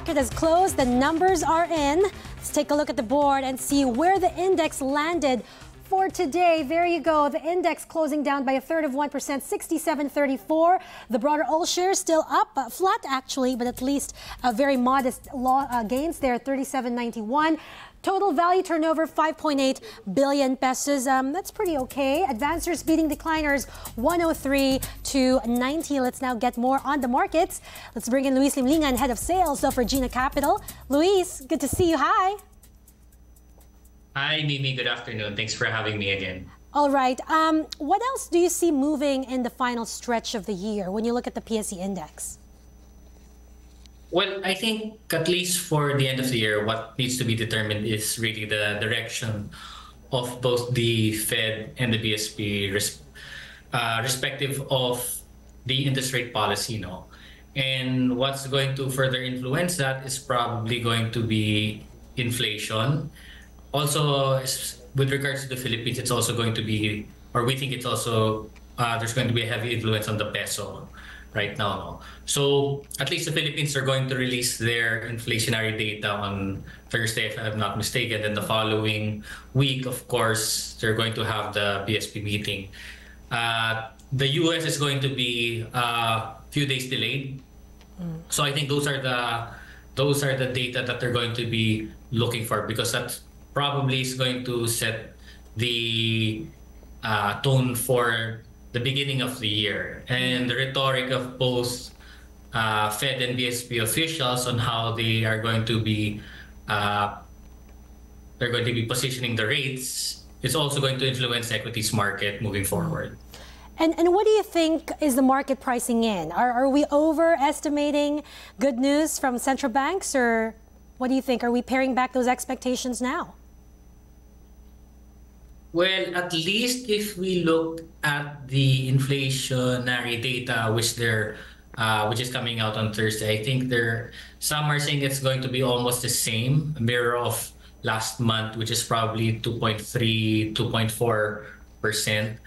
market has closed, the numbers are in. Let's take a look at the board and see where the index landed for today. There you go. The index closing down by a third of 1%, 67.34. The broader all shares still up, uh, flat actually, but at least a very modest uh, gains there, 37.91. Total value turnover 5.8 billion pesos. Um, that's pretty okay. Advancers beating decliners 103 to 90. Let's now get more on the markets. Let's bring in Luis Limlingan, head of sales of Regina Capital. Luis, good to see you. Hi. Hi, Mimi. Good afternoon. Thanks for having me again. All right. Um, what else do you see moving in the final stretch of the year when you look at the PSE index? Well, I think at least for the end of the year, what needs to be determined is really the direction of both the Fed and the BSP, res- uh, respective of the interest rate policy. No, and what's going to further influence that is probably going to be inflation. Also, with regards to the Philippines, it's also going to be, or we think it's also uh, there's going to be a heavy influence on the peso right now. No? So at least the Philippines are going to release their inflationary data on Thursday, if I'm not mistaken. Then the following week, of course, they're going to have the BSP meeting. Uh, the US is going to be a uh, few days delayed. Mm. So I think those are the those are the data that they're going to be looking for because that probably is going to set the uh, tone for the beginning of the year and the rhetoric of both uh, Fed and BSP officials on how they are going to be uh, they're going to be positioning the rates is also going to influence equities market moving forward. And, and what do you think is the market pricing in? Are, are we overestimating good news from central banks or what do you think? Are we paring back those expectations now? Well, at least if we look at the inflationary data, which they're uh, which is coming out on Thursday, I think there some are saying it's going to be almost the same mirror of last month, which is probably 2.3, 2.4 percent.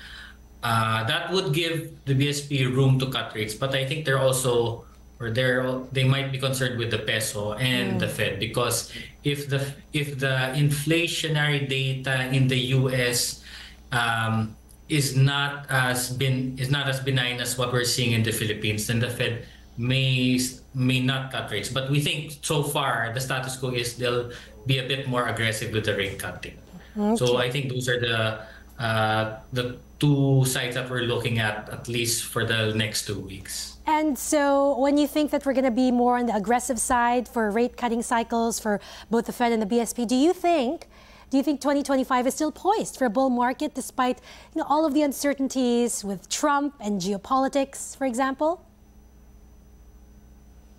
Uh, that would give the BSP room to cut rates, but I think they're also or they're they might be concerned with the peso and mm. the Fed because if the if the inflationary data in the U.S. Um, is not as been is not as benign as what we're seeing in the Philippines, then the Fed may may not cut rates. But we think so far the status quo is they'll be a bit more aggressive with the rate cutting. Okay. So I think those are the uh, the two sites that we're looking at at least for the next two weeks. And so, when you think that we're going to be more on the aggressive side for rate cutting cycles for both the Fed and the BSP, do you think? Do you think 2025 is still poised for a bull market despite you know, all of the uncertainties with Trump and geopolitics, for example?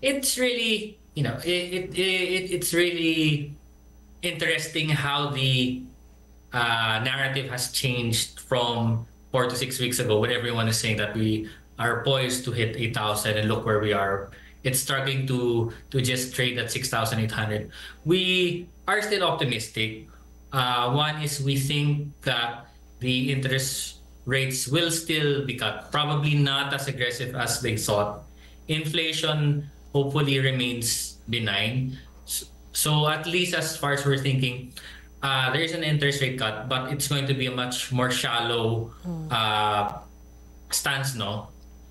It's really, you know, it, it, it it's really interesting how the uh, narrative has changed from four to six weeks ago when everyone is saying that we are poised to hit 8,000 and look where we are. It's struggling to to just trade at 6,800. We are still optimistic. Uh, one is we think that the interest rates will still be cut, probably not as aggressive as they thought. Inflation hopefully remains benign. So at least as far as we're thinking, uh, there is an interest rate cut, but it's going to be a much more shallow hmm. uh, stance, no?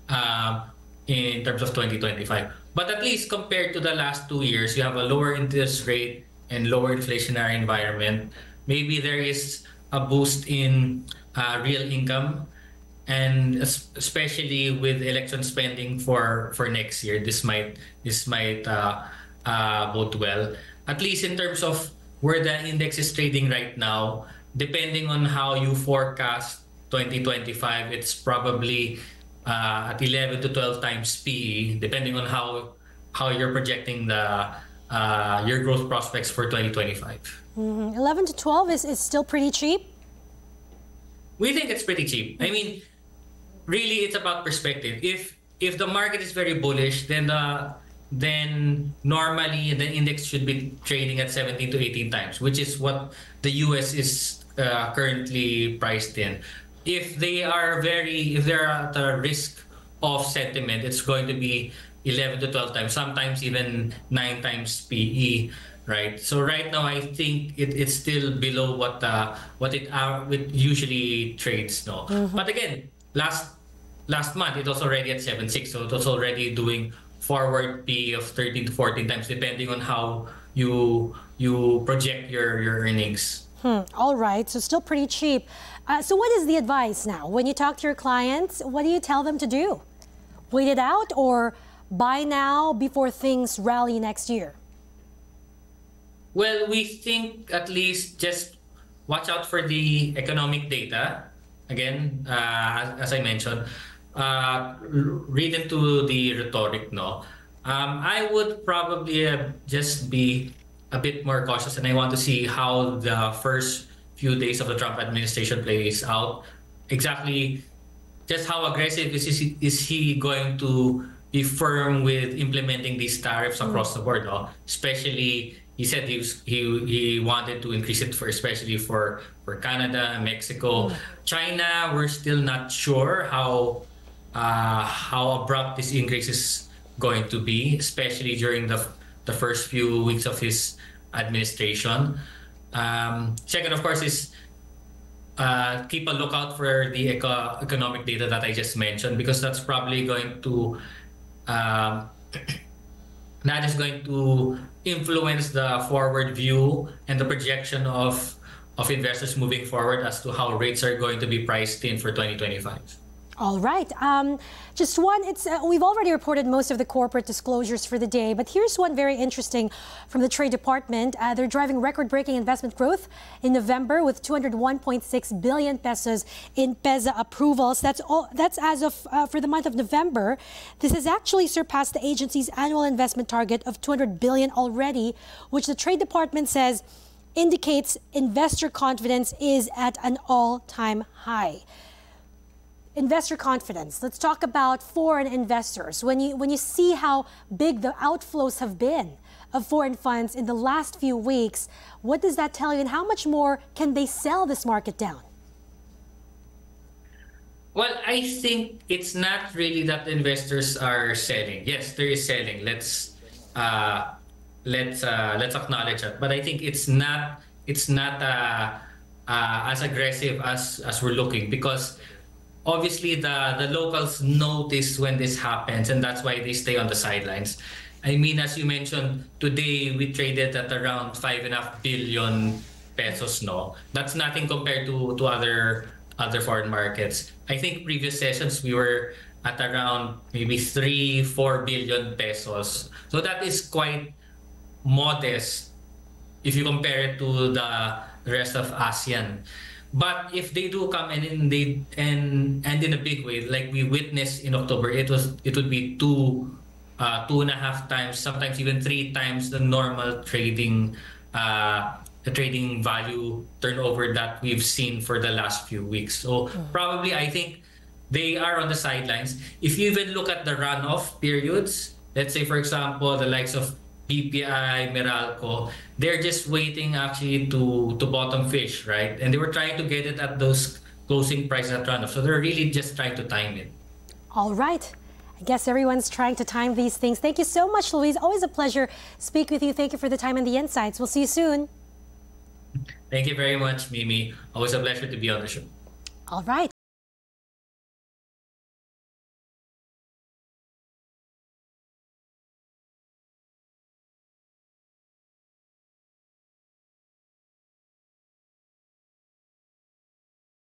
uh, in terms of 2025. But at least compared to the last two years, you have a lower interest rate and lower inflationary environment. Maybe there is a boost in uh, real income, and especially with election spending for for next year, this might this might uh, uh, bode well. At least in terms of where the index is trading right now, depending on how you forecast 2025, it's probably uh, at 11 to 12 times PE, depending on how how you're projecting the uh, your growth prospects for 2025. Mm-hmm. 11 to 12 is, is still pretty cheap. We think it's pretty cheap. I mean, really, it's about perspective. If if the market is very bullish, then the then normally the index should be trading at 17 to 18 times, which is what the US is uh, currently priced in if they are very if they're at a risk of sentiment it's going to be 11 to 12 times, sometimes even 9 times PE, right? So right now, I think it, it's still below what uh, what it, uh, it usually trades, no? But again, last last month, it was already at 7.6, so it was already doing forward PE of 13 to 14 times, depending on how you you project your, your earnings. Hmm, all right, so still pretty cheap. Uh, so what is the advice now? When you talk to your clients, what do you tell them to do? Wait it out or buy now before things rally next year? Well, we think at least just watch out for the economic data. Again, uh, as, as I mentioned, uh, read into the rhetoric, no? Um, I would probably uh, just be a bit more cautious and I want to see how the first few days of the Trump administration plays out. Exactly just how aggressive is he, is he going to be firm with implementing these tariffs across the board, no? especially he said he was he he wanted to increase it for especially for for Canada, Mexico, China. We're still not sure how uh, how abrupt this increase is going to be, especially during the the first few weeks of his administration. Um, second, of course, is uh, keep a lookout for the eco- economic data that I just mentioned because that's probably going to um, that is going to influence the forward view and the projection of of investors moving forward as to how rates are going to be priced in for 2025. All right. Um, just one. It's uh, we've already reported most of the corporate disclosures for the day, but here's one very interesting from the Trade Department. Uh, they're driving record-breaking investment growth in November with 201.6 billion pesos in PEZA approvals. That's all. That's as of uh, for the month of November. This has actually surpassed the agency's annual investment target of 200 billion already, which the Trade Department says indicates investor confidence is at an all-time high investor confidence. Let's talk about foreign investors. When you when you see how big the outflows have been of foreign funds in the last few weeks, what does that tell you and how much more can they sell this market down? Well, I think it's not really that the investors are selling. Yes, there is selling. Let's uh, let's uh, let's acknowledge that. But I think it's not it's not uh, uh, as aggressive as as we're looking because obviously the the locals notice when this happens and that's why they stay on the sidelines. I mean as you mentioned today we traded at around five and a half billion pesos no? That's nothing compared to to other other foreign markets. I think previous sessions we were at around maybe three four billion pesos. So that is quite modest if you compare it to the rest of asean but if they do come and in they and and in a big way, like we witnessed in October, it was it would be two uh, two and a half times, sometimes even three times the normal trading uh, the trading value turnover that we've seen for the last few weeks. So probably I think they are on the sidelines. If you even look at the runoff periods, let's say for example the likes of BPI, Meralco, they're just waiting actually to to bottom fish, right? And they were trying to get it at those closing prices at runoff. So they're really just trying to time it. All right. I guess everyone's trying to time these things. Thank you so much, Luis. Always a pleasure speak with you. Thank you for the time and the insights. We'll see you soon. Thank you very much, Mimi. Always a pleasure to be on the show. All right.